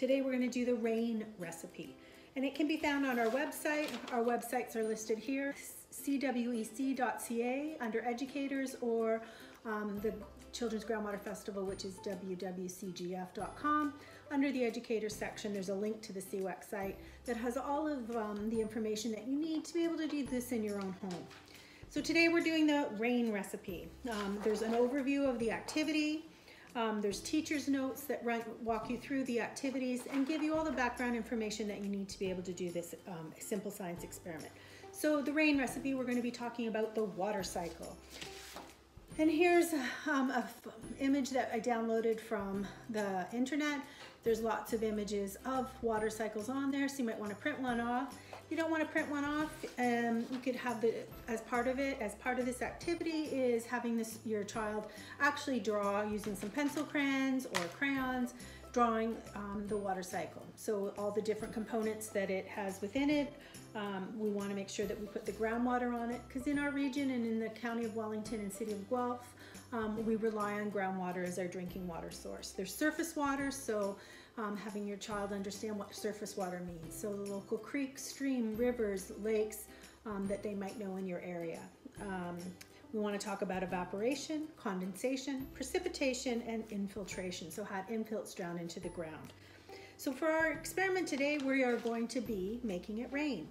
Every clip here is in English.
Today we're going to do the rain recipe and it can be found on our website. Our websites are listed here, cwec.ca under educators or um, the Children's Groundwater Festival, which is wwcgf.com. Under the educators section, there's a link to the CWEC site that has all of um, the information that you need to be able to do this in your own home. So today we're doing the rain recipe. Um, there's an overview of the activity, um, there's teacher's notes that run, walk you through the activities and give you all the background information that you need to be able to do this um, simple science experiment. So the rain recipe, we're going to be talking about the water cycle. And here's um, an image that I downloaded from the internet. There's lots of images of water cycles on there, so you might want to print one off you don't want to print one off, um, you could have the, as part of it, as part of this activity is having this your child actually draw using some pencil crayons or crayons, drawing um, the water cycle. So all the different components that it has within it, um, we want to make sure that we put the groundwater on it because in our region and in the County of Wellington and City of Guelph, um, we rely on groundwater as our drinking water source. There's surface water, so um, having your child understand what surface water means. So the local creeks, stream, rivers, lakes um, that they might know in your area. Um, we want to talk about evaporation, condensation, precipitation, and infiltration. So how infiltrates down into the ground. So for our experiment today, we are going to be making it rain.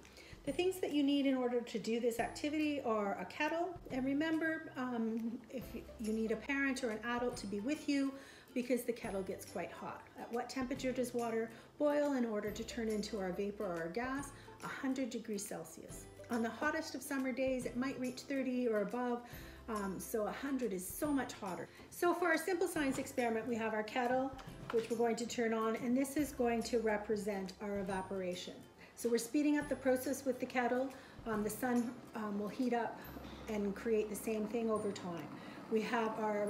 The things that you need in order to do this activity are a kettle, and remember, um, if you need a parent or an adult to be with you, because the kettle gets quite hot. At what temperature does water boil in order to turn into our vapor or our gas? 100 degrees Celsius. On the hottest of summer days, it might reach 30 or above, um, so 100 is so much hotter. So for our simple science experiment, we have our kettle, which we're going to turn on, and this is going to represent our evaporation. So we're speeding up the process with the kettle. Um, the sun um, will heat up and create the same thing over time. We have our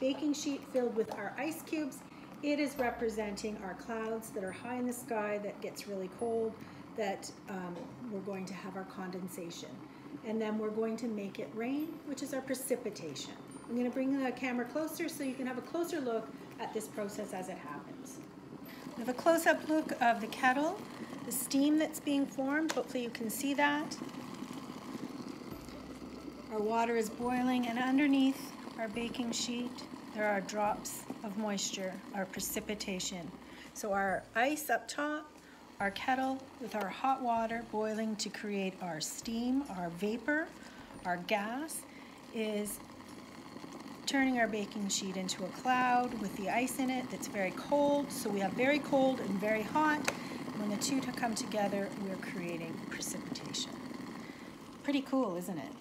baking sheet filled with our ice cubes. It is representing our clouds that are high in the sky that gets really cold, that um, we're going to have our condensation. And then we're going to make it rain, which is our precipitation. I'm gonna bring the camera closer so you can have a closer look at this process as it happens. We have a close-up look of the kettle, the steam that's being formed. Hopefully you can see that. Our water is boiling and underneath our baking sheet, there are drops of moisture, our precipitation. So our ice up top, our kettle with our hot water boiling to create our steam, our vapor, our gas is turning our baking sheet into a cloud with the ice in it that's very cold. So we have very cold and very hot. When the two come together, we're creating precipitation. Pretty cool, isn't it?